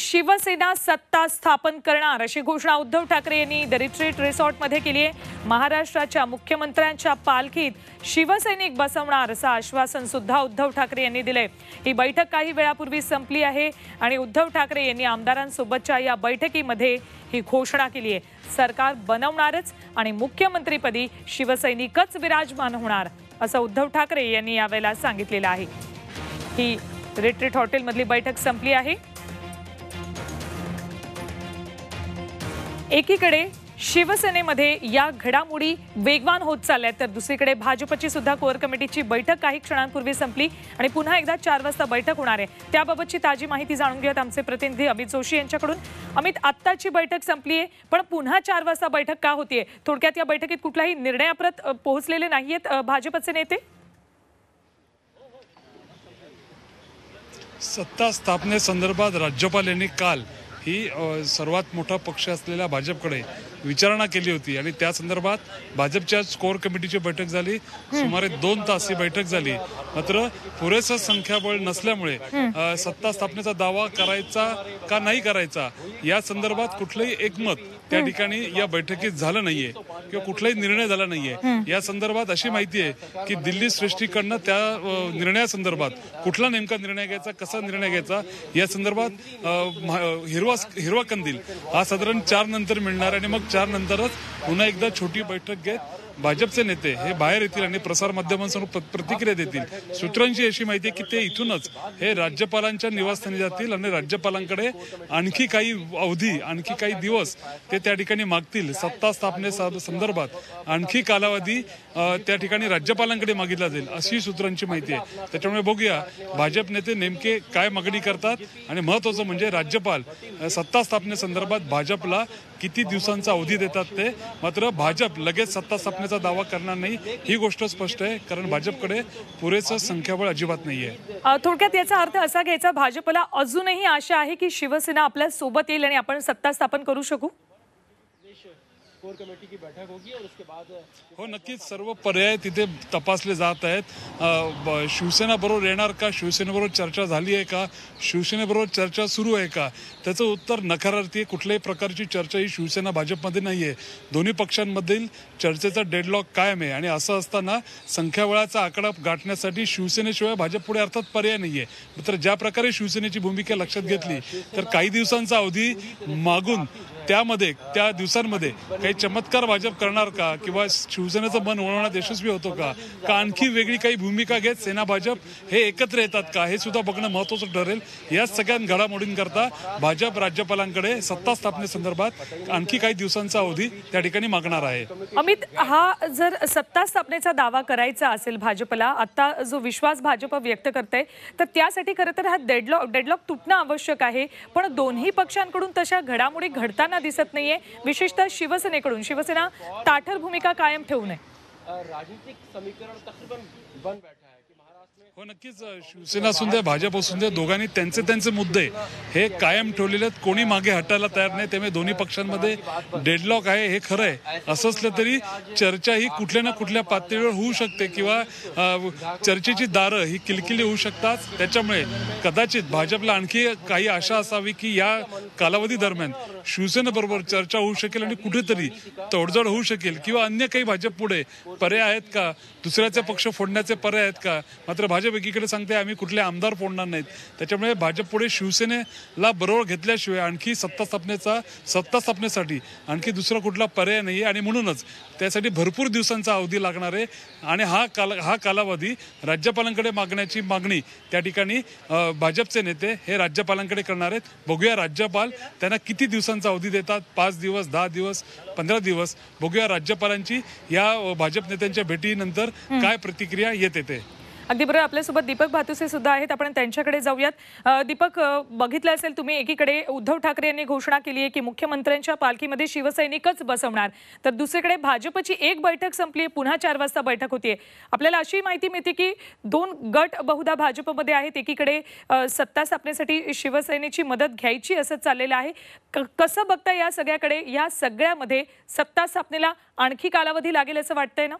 शिवसेना सत्ता स्थापन करणार अशी घोषणा उद्धव ठाकरे यांनी द रिट्रीट रिसॉर्टमध्ये केली आहे. महाराष्ट्राच्या मुख्यमंत्र्यांच्या पालखीत शिवसैनिक बसवणार असं आश्वासन सुद्धा उद्धव ठाकरे यांनी दिलंय. ही बैठक काही वेळापूर्वी संपली आहे आणि उद्धव ठाकरे यांनी आमदारांसोबतच्या या बैठकीमध्ये ही घोषणा केली आहे. सरकार बनवणारच आणि मुख्यमंत्रीपदी शिवसैनिकच विराजमान होणार असं उद्धव ठाकरे यांनी यावेळेला सांगितलेलं आहे. ही रिट्रीट हॉटेलमधली बैठक संपली आहे. एकीकडे शिवसेनेमध्ये या घडामोडी वेगवान होत चालल्या आहेत तर दुसरीकडे भाजपची सुद्धा कोअर कमिटीची बैठक काही क्षणांपूर्वी संपली आणि पुन्हा एकदा चार वाजता बैठक होणार आहे. त्याबाबतची ताजी माहिती जाणून घेऊयात आमचे प्रतिनिधी अमित जोशी यांच्याकडून. अमित आत्ताची बैठक संपली आहे पण पुन्हा चार वाजता बैठक का होतीये? थोडक्यात या बैठकीत कुठलाही निर्णयाप्रत पोहोचलेले नाहीयेत भाजपचे नेते? सत्ता स्थापनेसंदर्भात राज्यपाल यांनी काल ही सर्वात मोठा पक्ष असलेल्या भाजपकडे विचारणा केली होती आणि त्या संदर्भात भाजपच्या कोर कमिटीची बैठक झाली. सुमारे दोन तास ही बैठक झाली. मात्र पुरेसं संख्याबळ नसल्यामुळे सत्ता स्थापनेचा दावा करायचा का नाही करायचा या संदर्भात कुठलंही एकमत त्या ठिकाणी या बैठकीत झालं नाहीये किंवा कुठलाही निर्णय झाला नाहीये. या संदर्भात अशी माहिती आहे की दिल्ली सृष्टीकडनं त्या निर्णयासंदर्भात कुठला नेमका निर्णय घ्यायचा कसा निर्णय घ्यायचा या संदर्भात हिरवा हिरवा कंदील हा साधारण चार नंतर मिळणार आणि मग चार नंतरच पुन्हा एकदा छोटी बैठक घेत भाजपचे नेते हे बाहेर येतील आणि प्रसार माध्यमांसमोर प्रतिक्रिया देतील. सूत्रांची अशी माहिती आहे की ते इथूनच हे राज्यपालांच्या निवासस्थानी जातील आणि राज्यपालांकडे आणखी काही अवधी आणखी काही दिवस ते त्या ठिकाणी मागतील. सत्ता स्थापने संदर्भात आणखी कालावधी त्या ठिकाणी राज्यपालांकडे मागितला जाईल अशी सूत्रांची माहिती आहे. त्याच्यामुळे बघूया भाजप नेते नेमके काय मागणी करतात आणि महत्वाचं म्हणजे राज्यपाल सत्ता सत्ता स्थापनेसंदर्भात भाजपला किती दिवसांचा अवधी देतात ते. मात्र भाजप लगेच सत्ता स्थापने करण्याचा दावा करणार नाही. ही गोष्ट स्पष्ट आहे कारण भाजपकडे पुरेसं संख्याबळ अजिबात नाहीये. थोडक्यात याचा अर्थ असा घ्यायचा भाजपला अजूनही आशा आहे की शिवसेना आपल्यासोबत येईल आणि आपण सत्ता स्थापन करू शकू? कोर कमिटी की बैठक होगी और उसके बाद हो नक्कीच सर्व पर्याय तिथे तपासले जात आहेत. अ, शिवसेना बरोबर येणार का? शिवसेनेबरोबर चर्चा झाली आहे का? शिवसेनेबरोबर चर्चा सुरू आहे का? त्याचं उत्तर नकारार्थी आहे. कुठल्याही प्रकारची चर्चा ही शिवसेना भाजपमध्ये नाही आहे. दोन्ही पक्षांमधील चर्चेचा डेडलॉक कायम आहे. आणि असं असताना संख्याबळाचा आकडा गाठण्यासाठी शिवसेनेशिवाय भाजप पुढे अर्थात पर्याय नाहीये. मात्र ज्या प्रकारे शिवसेनेची भूमिका लक्षात घेतली तर काही दिवसांचा अवधी मागून त्यामध्ये त्या दिवसांमध्ये काही चमत्कार भाजप करणार का? किंवा शिवसेनेचं मन वळवण्यात यशस्वी होतो का? का आणखी वेगळी काही भूमिका घेत सेना भाजप हे एकत्र येतात का? हे सुद्धा बघणं महत्वाचं ठरेल. या सगळ्या घडामोडींकरता भाजप राज्यपालांकडे सत्ता स्थापनेसंदर्भात आणखी काही दिवसांचा अवधी त्या ठिकाणी मागणार आहे. अमित हा जर सत्ता स्थापनेचा दावा करायचा असेल भाजपला आता जो विश्वास भाजप व्यक्त करते तर त्यासाठी खरं तर हा डेडलॉक डेडलॉक तुटणं आवश्यक आहे. पण दोन्ही पक्षांकडून तशा घडामोडी घडताना दिसत नाहीये. विशेषतः शिवसेने शिवसेनेकडून शिवसेना ताठर भूमिका कायम ठेवू नये. राजनीतिक समीकरण तकरीबन बन हो नक्कीच शिवसेना असून द्या भाजप असून द्या दोघांनी त्यांचे त्यांचे मुद्दे हे कायम ठेवलेले आहेत. कोणी मागे हटायला तयार नाही त्यामुळे दोन्ही पक्षांमध्ये डेडलॉक आहे हे खरं आहे. असं असलं तरी चर्चा ही कुठल्या ना कुठल्या पातळीवर होऊ शकते किंवा चर्चेची दारं ही किलकिली होऊ शकतात. त्याच्यामुळे कदाचित भाजपला आणखी काही आशा असावी की या कालावधी दरम्यान शिवसेनेबरोबर चर्चा होऊ शकेल आणि कुठेतरी तोडजोड होऊ शकेल किंवा अन्य काही भाजप पुढे पर्याय आहेत का? दुसऱ्याचे पक्ष फोडण्याचे पर्याय आहेत का? मात्र भाजप एकीकडे सांगते आम्ही कुठले आमदार फोडणार नाहीत. त्याच्यामुळे भाजप पुढे शिवसेनेला बरोबर घेतल्याशिवाय आणखी सत्ता स्थापनेचा सत्ता स्थापनेसाठी आणखी दुसरा कुठला पर्याय नाही आणि म्हणूनच त्यासाठी भरपूर दिवसांचा अवधी लागणार आहे. आणि हा काल हा कालावधी राज्यपालांकडे मागण्याची मागणी त्या ठिकाणी भाजपचे नेते हे राज्यपालांकडे करणार आहेत. बघूया राज्यपाल त्यांना किती दिवसांचा अवधी देतात. पाच दिवस दहा दिवस पंधरा दिवस. बघूया राज्यपालांची या भाजप नेत्यांच्या भेटीनंतर काय प्रतिक्रिया येते ते. अगदी बरोबर. आपल्यासोबत दीपक भातुसे सुद्धा आहेत. आपण त्यांच्याकडे जाऊयात. दीपक बघितलं असेल तुम्ही एकीकडे उद्धव ठाकरे यांनी घोषणा केली आहे की मुख्यमंत्र्यांच्या पालखीमध्ये शिवसैनिकच बसवणार. तर दुसरीकडे भाजपची एक बैठक संपली पुन्हा चार वाजता बैठक होतीये आपल्याला अशी माहिती मिळते की दोन गट बहुधा भाजपमध्ये आहेत. एकीकडे सत्ता स्थापनेसाठी शिवसेनेची मदत घ्यायची असं चाललेलं आहे. क- कसं बघता या सगळ्याकडे? या सगळ्यामध्ये सत्ता स्थापनेला आणखी कालावधी लागेल असं वाटतंय ना?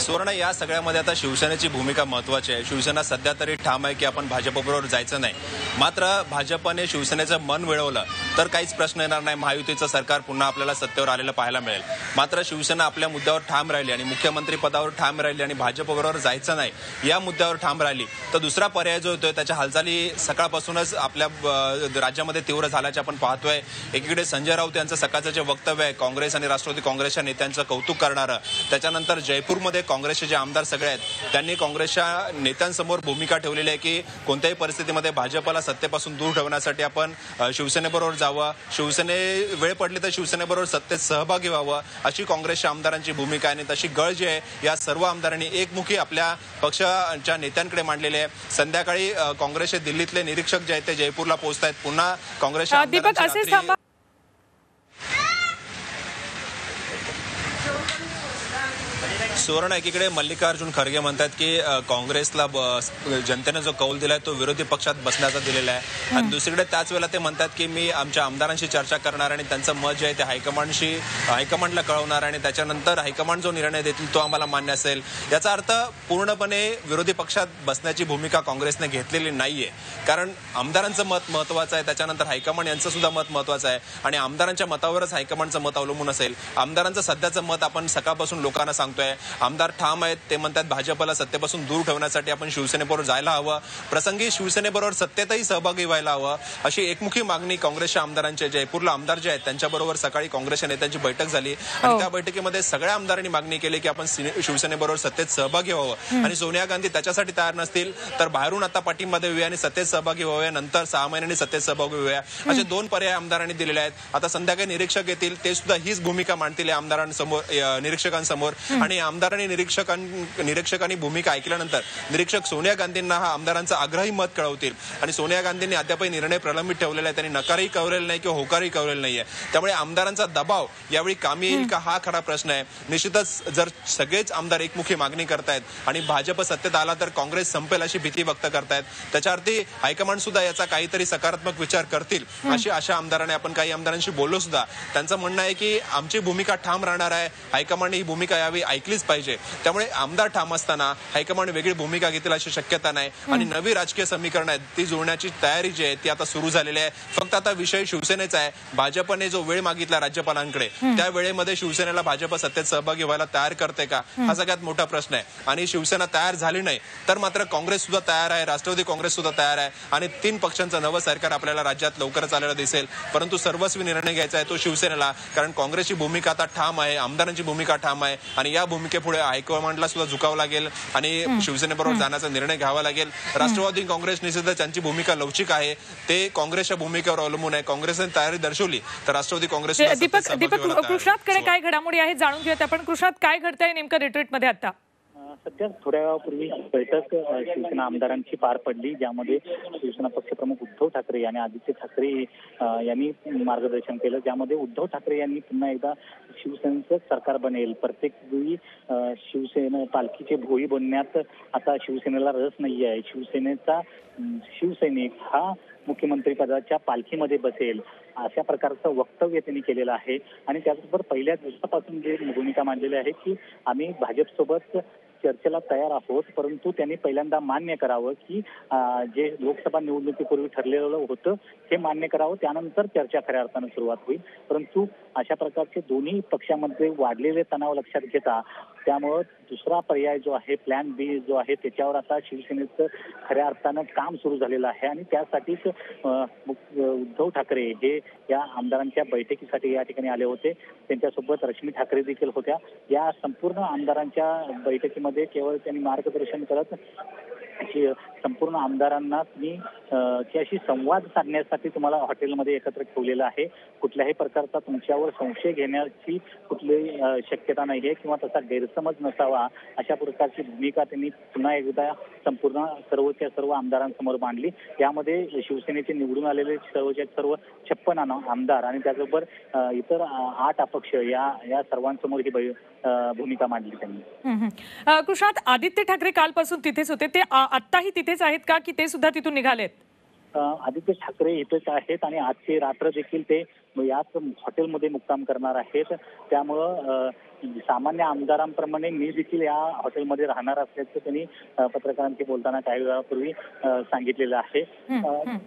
सुवर्ण या सगळ्यामध्ये आता शिवसेनेची भूमिका महत्वाची आहे. शिवसेना सध्या तरी ठाम आहे की आपण भाजपबरोबर जायचं नाही. मात्र भाजपने शिवसेनेचं मन मिळवलं. तर काहीच प्रश्न येणार नाही. महायुतीचं सरकार पुन्हा आपल्याला सत्तेवर आलेलं पाहायला मिळेल. मात्र शिवसेना आपल्या मुद्द्यावर ठाम राहिली आणि मुख्यमंत्री पदावर ठाम राहिली आणि भाजपबरोबर जायचं नाही या मुद्द्यावर ठाम राहिली. तर दुसरा पर्याय जो येतोय त्याच्या हालचाली सकाळपासूनच आपल्या राज्यामध्ये तीव्र झाल्याचे आपण पाहतोय. एकीकडे संजय राऊत यांचं सकाळचं जे वक्तव्य आहे काँग्रेस आणि राष्ट्रवादी काँग्रेसच्या नेत्यांचं कौतुक करणारं त्याच्यानंतर जयपूरमध्ये काँग्रेसचे जे आमदार सगळे आहेत त्यांनी काँग्रेसच्या नेत्यांसमोर भूमिका ठेवलेली आहे की कोणत्याही परिस्थितीमध्ये भाजपला सत्तेपासून दूर ठेवण्यासाठी आपण शिवसेनेबरोबर जावं. शिवसेने वेळ पडली तर शिवसेनेबरोबर सत्तेत सहभागी व्हावं. अशी काँग्रेसच्या आमदारांची भूमिका आहे. आणि तशी गळ जी आहे या सर्व आमदारांनी एकमुखी आपल्या पक्षाच्या नेत्यांकडे मांडलेली आहे. संध्याकाळी काँग्रेसचे दिल्लीतले निरीक्षक जे आहेत ते जयपूरला पोहोचत आहेत पुन्हा काँग्रेसच्या अ, दीपक आमदारांची असेच रात्री- थांबा सुवर्ण एकीकडे मल्लिकार्जुन खरगे म्हणतात की काँग्रेसला जनतेने जो कौल दिलाय तो विरोधी पक्षात बसण्याचा दिलेला आहे. आणि दुसरीकडे त्याच वेळेला ते म्हणतात की मी आमच्या आमदारांशी चर्चा करणार आणि त्यांचं मत जे आहे ते हायकमांडशी हायकमांडला कळवणार आणि त्याच्यानंतर हायकमांड जो निर्णय देतील तो आम्हाला मान्य असेल. याचा अर्थ पूर्णपणे विरोधी पक्षात बसण्याची भूमिका काँग्रेसने घेतलेली नाहीये. कारण आमदारांचं मत महत्वाचं आहे त्याच्यानंतर हायकमांड यांचं सुद्धा मत महत्वाचं आहे. आणि आमदारांच्या मतावरच हायकमांडचं मत अवलंबून असेल. आमदारांचं सध्याचं मत आपण सकाळपासून लोकांना सांगतोय. आमदार ठाम आहेत ते म्हणतात भाजपला सत्तेपासून दूर ठेवण्यासाठी आपण शिवसेनेबरोबर जायला हवं. प्रसंगी शिवसेनेबरोबर सत्तेतही सहभागी व्हायला हवं. अशी एकमुखी मागणी काँग्रेसच्या आमदारांच्या जयपूरला आमदार जे आहेत त्यांच्याबरोबर सकाळी काँग्रेसच्या नेत्यांची बैठक झाली. आणि हो. त्या बैठकीमध्ये सगळ्या आमदारांनी मागणी केली की आपण सिने- शिवसेनेबरोबर सत्तेत सहभागी व्हावं. आणि सोनिया गांधी त्याच्यासाठी तयार नसतील तर बाहेरून आता पाठिंबा देऊया आणि सत्तेत सहभागी व्हावे. नंतर सहा महिन्यांनी सत्तेत सहभागी होऊया. असे दोन पर्याय आमदारांनी दिलेले आहेत. आता संध्याकाळी निरीक्षक येतील ते सुद्धा हीच भूमिका मांडतील आमदारांसमोर निरीक्षकांसमोर. आणि आमदारांनी निरीक्षकां निरीक्षकांनी भूमिका ऐकल्यानंतर निरीक्षक सोनिया गांधींना हा आमदारांचा आग्रही मत कळवतील. आणि सोनिया गांधींनी अद्यापही निर्णय प्रलंबित ठेवलेला आहे. त्यांनी नकारही कळवलेला नाही किंवा होकारही कळवलेला नाहीये. त्यामुळे आमदारांचा दबाव यावेळी कामी येईल का हा खरा प्रश्न आहे. निश्चितच जर सगळेच आमदार एकमुखी मागणी करतायत आणि भाजप सत्तेत आला तर काँग्रेस संपेल अशी भीती व्यक्त करतायत. त्याच्यावरती हायकमांड सुद्धा याचा काहीतरी सकारात्मक विचार करतील अशी आशा आमदारांनी आपण काही आमदारांशी बोललो सुद्धा. त्यांचं म्हणणं आहे की आमची भूमिका ठाम राहणार आहे. हायकमांड ही भूमिका यावी ऐकलीच पाहिजे. त्यामुळे आमदार ठाम असताना हायकमांड वेगळी भूमिका घेतील अशी शक्यता नाही. आणि नवी राजकीय समीकरण आहेत. ती जुळण्याची तयारी जी आहे ती आता सुरू झालेली आहे. फक्त आता विषय शिवसेनेचा आहे. भाजपने जो वेळ मागितला राज्यपालांकडे त्या वेळेमध्ये शिवसेनेला भाजप सत्तेत सहभागी व्हायला तयार करते का? हा. सगळ्यात मोठा प्रश्न आहे. आणि शिवसेना तयार झाली नाही तर मात्र काँग्रेस सुद्धा तयार आहे. राष्ट्रवादी काँग्रेस सुद्धा तयार आहे. आणि तीन पक्षांचं नवं सरकार आपल्याला राज्यात लवकरच आलेलं दिसेल. परंतु सर्वस्वी निर्णय घ्यायचा आहे तो शिवसेनेला. कारण काँग्रेसची भूमिका आता ठाम आहे आमदारांची भूमिका ठाम आहे. आणि या भूमिकेपुढे हायकमांडला सुद्धा झुकावं लागेल आणि शिवसेनेबरोबर जाण्याचा निर्णय घ्यावा लागेल. राष्ट्रवादी काँग्रेस निश्चितच त्यांची भूमिका लवचिक आहे. ते काँग्रेसच्या भूमिकेवर अवलंबून आहे. काँग्रेसने तयारी दर्शवली तर राष्ट्रवादी काँग्रेस सुद्धा दीपक दीपक आहे. कृष्णातकडे काय घडामोडी आहेत जाणून घेऊयात आपण. कृष्णात काय घडतंय नेमकं रिट्रीटमध्ये आता? सध्या थोड्या वेळापूर्वी बैठक शिवसेना आमदारांची पार पडली ज्यामध्ये शिवसेना पक्षप्रमुख उद्धव ठाकरे आणि आदित्य ठाकरे यांनी मार्गदर्शन केलं. ज्यामध्ये उद्धव ठाकरे यांनी पुन्हा एकदा शिवसेनेचं सरकार बनेल. प्रत्येक वेळी शिवसेना पालखीचे भोई बनण्यात आता शिवसेनेला रस नाही आहे शिवसेनेचा शिवसैनिक हा मुख्यमंत्री पदाच्या पालखीमध्ये बसेल अशा प्रकारचं वक्तव्य त्यांनी केलेलं आहे. आणि त्याचबरोबर पहिल्या दिवसापासून जे भूमिका मांडलेली आहे की आम्ही भाजपसोबत चर्चेला तयार आहोत परंतु त्यांनी पहिल्यांदा मान्य करावं की जे लोकसभा निवडणुकीपूर्वी ठरलेलं होतं हे मान्य करावं. त्यानंतर चर्चा खऱ्या अर्थानं सुरुवात होईल. परंतु अशा प्रकारचे दोन्ही पक्षामध्ये वाढलेले तणाव लक्षात घेता त्यामुळं दुसरा पर्याय जो आहे प्लॅन बी जो आहे त्याच्यावर आता शिवसेनेचं खऱ्या अर्थानं काम सुरू झालेलं आहे. आणि त्यासाठीच उद्धव ठाकरे हे या आमदारांच्या बैठकीसाठी या ठिकाणी आले होते. त्यांच्यासोबत रश्मी ठाकरे देखील होत्या. या संपूर्ण आमदारांच्या बैठकीमध्ये केवळ त्यांनी मार्गदर्शन करत संपूर्ण आमदारांना तुम्ही अशी संवाद साधण्यासाठी तुम्हाला हॉटेलमध्ये एकत्र ठेवलेलं आहे. कुठल्याही प्रकारचा तुमच्यावर संशय घेण्याची कुठलीही शक्यता नाही आहे किंवा तसा गैरसमज नसावा अशा प्रकारची भूमिका त्यांनी पुन्हा एकदा संपूर्ण सर्वच्या सर्व आमदारांसमोर मांडली. यामध्ये शिवसेनेचे निवडून आलेले सर्वच्या सर्व छप्पन आमदार आणि त्याचबरोबर इतर आठ अपक्ष या या सर्वांसमोर ही भूमिका मांडली त्यांनी. कृष्णात आदित्य ठाकरे कालपासून तिथेच होते. ते आत्ताही तिथे तिथेच आहेत का? की ते सुद्धा तिथून निघालेत? आदित्य ठाकरे इथेच आहेत आणि आजची रात्र देखील ते याच हॉटेलमध्ये मुक्काम करणार आहेत. त्यामुळं सामान्य आमदारांप्रमाणे मी देखील या हॉटेलमध्ये राहणार असल्याचं त्यांनी पत्रकारांशी बोलताना काही वेळापूर्वी सांगितलेलं आहे.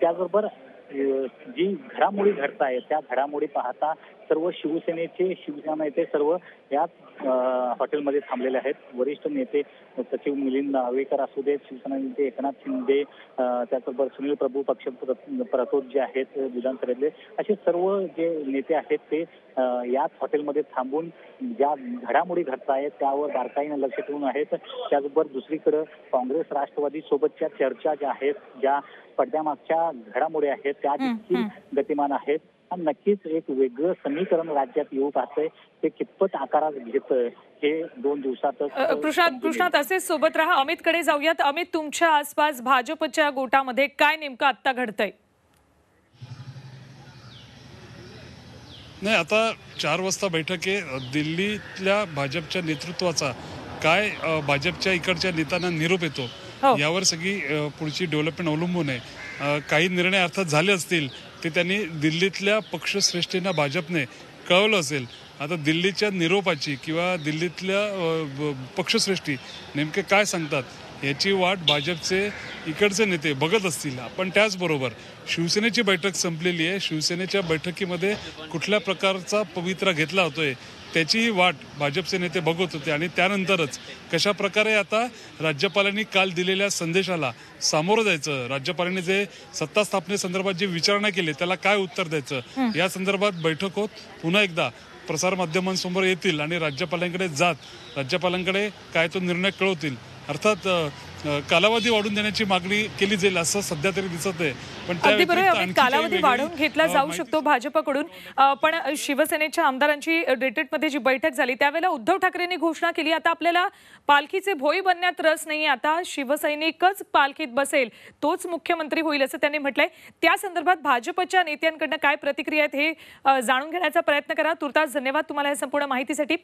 त्याचबरोबर जी घडामोडी घडत आहेत त्या घडामोडी पाहता सर्व शिवसेनेचे शिवसेना नेते सर्व याच हॉटेलमध्ये थांबलेले आहेत. वरिष्ठ नेते सचिव मिलिंद नार्वेकर असू देत शिवसेना नेते एकनाथ शिंदे त्याचबरोबर सुनील प्रभू पक्ष प्र- प्रतोद जे आहेत विधानसभेतले असे सर्व जे नेते आहेत ते याच हॉटेलमध्ये थांबून ज्या घडामोडी घडत आहेत त्यावर बारकाईने लक्ष ठेवून आहेत. त्याचबरोबर दुसरीकडे काँग्रेस राष्ट्रवादी सोबतच्या चर्चा ज्या आहेत ज्या पडद्यामागच्या घडामोडी आहेत त्या देखील गतिमान आहेत. नक्कीच एक वेगळं समीकरण राज्यात येऊ पाहतंय. ते कितपत आकारात घेतंय हे दोन दिवसातच कृष्णात कृष्णात असेच सोबत राहा. अमितकडे जाऊयात. अमित तुमच्या आसपास भाजपच्या गोटामध्ये काय नेमकं आत्ता घडतंय? नाही आता चार वाजता बैठक आहे. दिल्लीतल्या भाजपच्या नेतृत्वाचा काय भाजपच्या इकडच्या नेत्यांना निरोप येतो हो. यावर सगळी पुढची डेव्हलपमेंट अवलंबून आहे. काही निर्णय अर्थात झाले असतील ते त्यांनी दिल्लीतल्या पक्षश्रेष्ठींना भाजपने कळवलं असेल. आता दिल्लीच्या निरोपाची किंवा दिल्लीतल्या पक्षश्रेष्ठी नेमके काय सांगतात याची वाट भाजपचे इकडचे नेते बघत असतील. पण त्याचबरोबर शिवसेनेची बैठक संपलेली आहे. शिवसेनेच्या बैठकीमध्ये कुठल्या प्रकारचा पवित्रा घेतला होतोय त्याचीही वाट भाजपचे नेते बघत होते आणि त्यानंतरच कशा प्रकारे आता राज्यपालांनी काल दिलेल्या संदेशाला सामोरं जायचं? राज्यपालांनी जे सत्ता स्थापनेसंदर्भात जी विचारणा केली त्याला काय उत्तर द्यायचं? या संदर्भात बैठक होत. पुन्हा एकदा प्रसार माध्यमांसमोर येतील आणि राज्यपालांकडे जात राज्यपालांकडे काय तो निर्णय कळवतील? अर्थात कालावधी वाढून देण्याची मागणी केली जाईल असं सध्या तरी दिसत आहे. पण त्या कालावधी वाढवून घेतला जाऊ शकतो भाजपकडून. पण शिवसेनेच्या आमदारांची डेटेटमध्ये जी बैठक झाली त्यावेळेला उद्धव ठाकरेंनी घोषणा केली आता आपल्याला पालखीचे भोई बनण्यात रस नाही आता शिवसैनिकच पालखीत बसेल तोच मुख्यमंत्री होईल असं त्यांनी म्हटलंय. त्या संदर्भात भाजपच्या नेत्यांकडनं काय प्रतिक्रिया आहेत हे जाणून घेण्याचा प्रयत्न करा. तुर्तास धन्यवाद तुम्हाला या संपूर्ण माहितीसाठी.